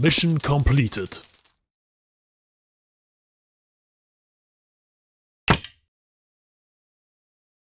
Mission completed.